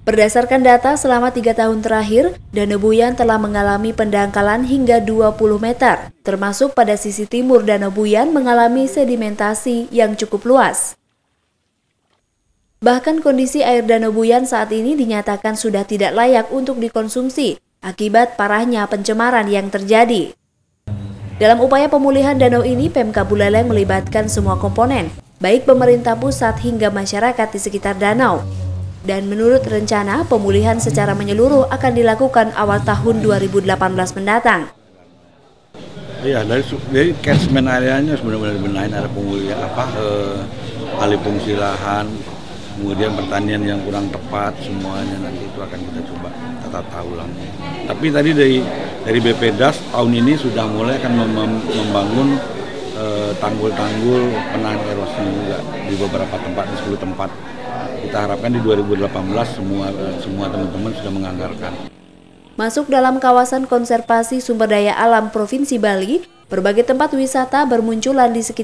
Berdasarkan data selama tiga tahun terakhir, Danau Buyan telah mengalami pendangkalan hingga 20 meter, termasuk pada sisi timur Danau Buyan mengalami sedimentasi yang cukup luas. Bahkan kondisi air Danau Buyan saat ini dinyatakan sudah tidak layak untuk dikonsumsi akibat parahnya pencemaran yang terjadi. Dalam upaya pemulihan danau ini, Pemka Buleleng melibatkan semua komponen, baik pemerintah pusat hingga masyarakat di sekitar danau. Dan menurut rencana, pemulihan secara menyeluruh akan dilakukan awal tahun 2018 mendatang. Iya, dari, dari catchment areanya sebenarnya benahin ada pemulihan apa eh, alih fungsi lahan, kemudian pertanian yang kurang tepat semuanya nanti itu akan kita coba tata ulang. Tapi tadi dari dari BPDAS tahun ini sudah mulai akan mem membangun tanggul-tanggul uh, penahan erosi juga di beberapa tempat di 10 tempat. Kita harapkan di 2018 semua semua teman-teman sudah menganggarkan. Masuk dalam kawasan konservasi sumber daya alam Provinsi Bali, berbagai tempat wisata bermunculan di sekitar